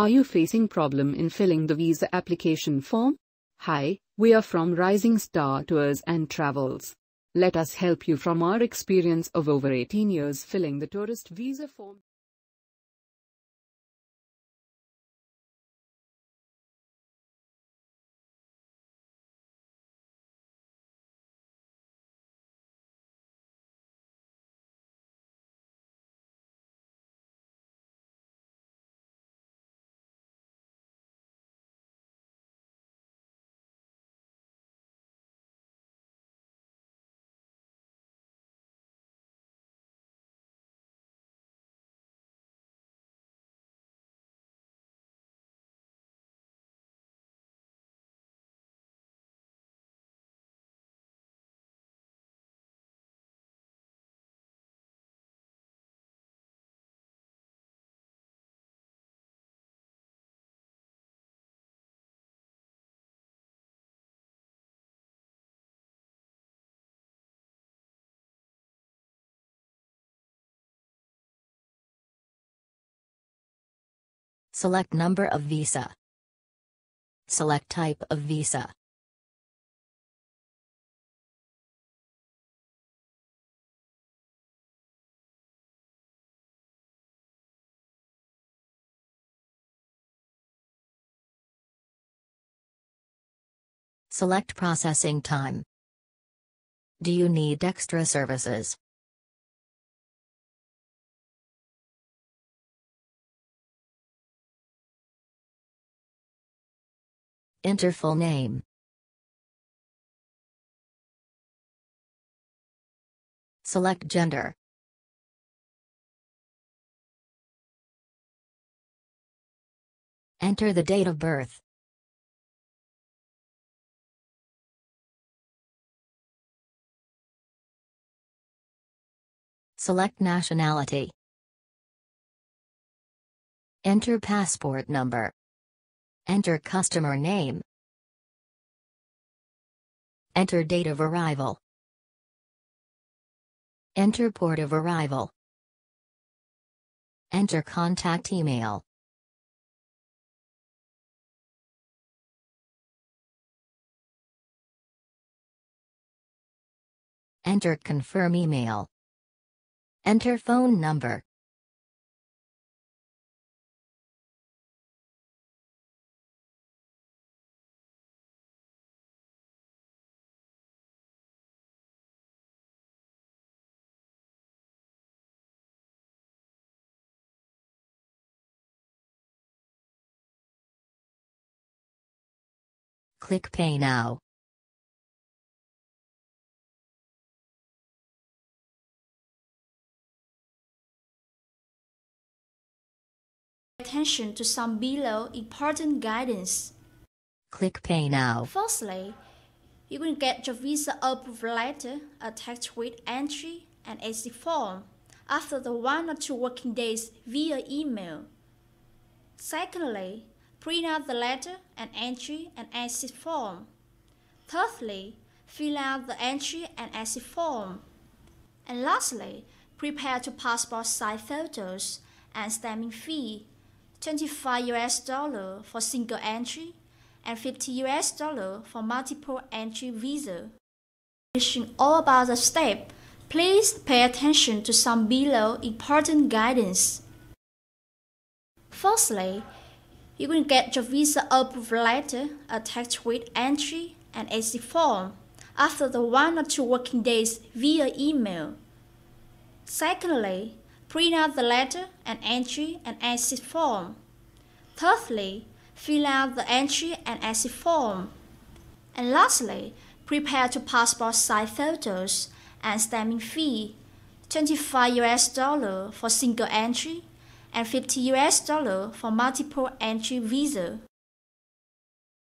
Are you facing problem in filling the visa application form? Hi, we are from Rising Star Tours and Travels. Let us help you from our experience of over 18 years filling the tourist visa form. Select number of visa. Select type of visa. Select processing time. Do you need extra services? Enter full name. Select gender. Enter the date of birth. Select nationality. Enter passport number. Enter customer name. Enter date of arrival. Enter port of arrival. Enter contact email. Enter confirm email. Enter phone number. Click Pay Now. attention to some below important guidance. Click Pay Now. Firstly, you will get your visa approval letter attached with entry and exit form after the one or two working days via email. Secondly, print out the letter and entry and exit form. Thirdly, fill out the entry and exit form. And lastly, prepare to passport size photos and stamping fee 25 US dollar for single entry and 50 US dollar for multiple entry visa. All about the step, please pay attention to some below important guidance. Firstly, you can get your visa approval letter attached with entry and exit form after the one or two working days via email. Secondly, print out the letter and entry and exit form. Thirdly, fill out the entry and exit form. And lastly, prepare to passport size photos and stamping fee 25 US dollar for single entry and 50 US dollar for multiple entry visa.